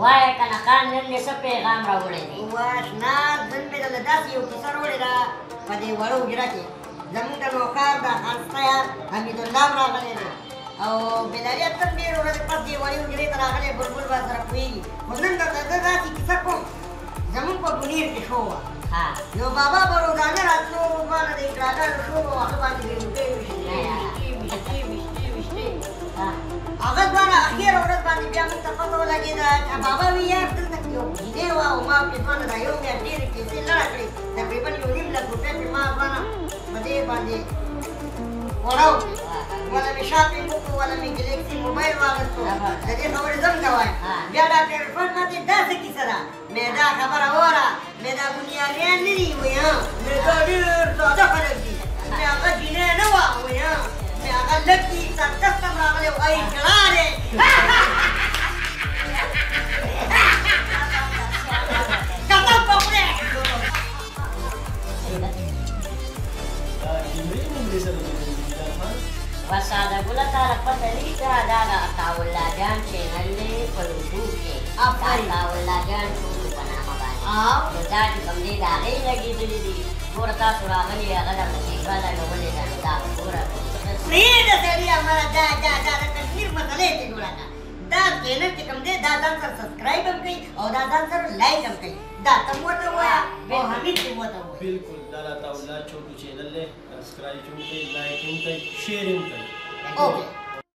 وای کنه خان نن دې څه پیغام راوړی دی واشنا نن مې دلته داسې یو کیسه راوړې ده په دې وړو حجره کې زموږ د نوکار د خان صاحب حمیدالله راغلی دی او بلالي اتم ډېر ورځې پس دې وړې حجرې ته راغلی بلبل به سره پوهېږي خو نن درته زه داسې کیسه کوم زموږ په بنیر کې شو وه نو بابا به روزانه راتلو ما نه د اجراګانو شو په هغه باندې وما في ځوان دا یو مې ډېر کې چې لړ کړې تقریبا یو نیم لک روپۍ په ما باندې مدې باندې وړاو ولا مې شاپینګ وکړو ولا مې ګلیکسي موبایل واغستو د دې خبرې زم ته وایم بیا دا ټلیفون ماته داسې کیسه ده مې دا خبره وره مې دا بنیادیان نه دي ویم مې دا ډېر ساده خلک دي مې هغه دینه نه وه ویم مې هغه لږ دي سر دستم راغلی او ای ګلارې وصادقون تعالى فتلي دا عطاء الله جان چینل دی په یوټیوب کې عطاء الله جان ټول په نامه باندې او دا چې کوم دی دا غي لګېدلې دي ورته تاسو راغلي هغه د مصیبت دا چینل چې کوم دی دا ځان سره سبسکرایب هم کوي او دا ځان سره لایک هم کوي دا ته ورته وایه او حمید ته ورته وایه بالکل دا لا تاولا چوټو چینل دی سبسکرایب هم کوي لایک هم کوي شیر هم کوي اوکې